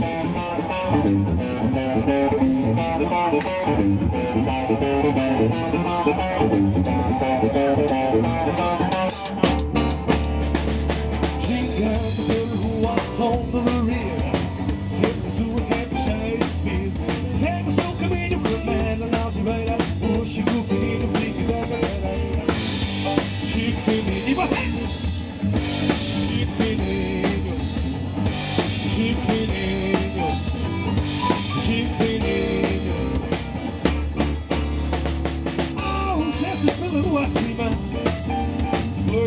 Thank you.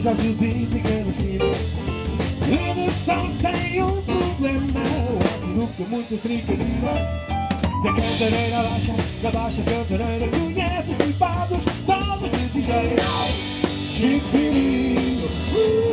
always has you deep pequenos filhos Ele só tem um problema Nunca muito triquilina Da cantareira baixa, da baixa cantareira Conhece os tripados, todos de DJ Chico Filipe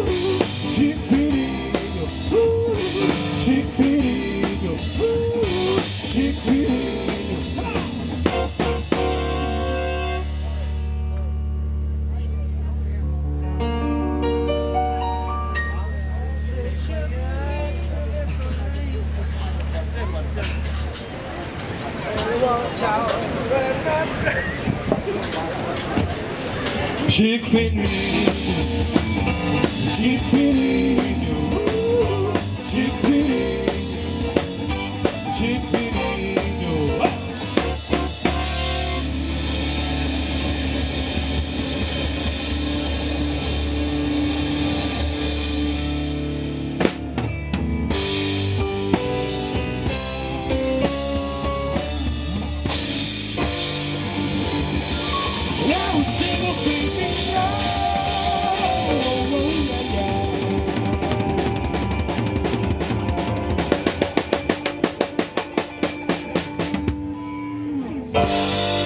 Chick Finn, Chick Finn, Chick Finn, Chick Finn.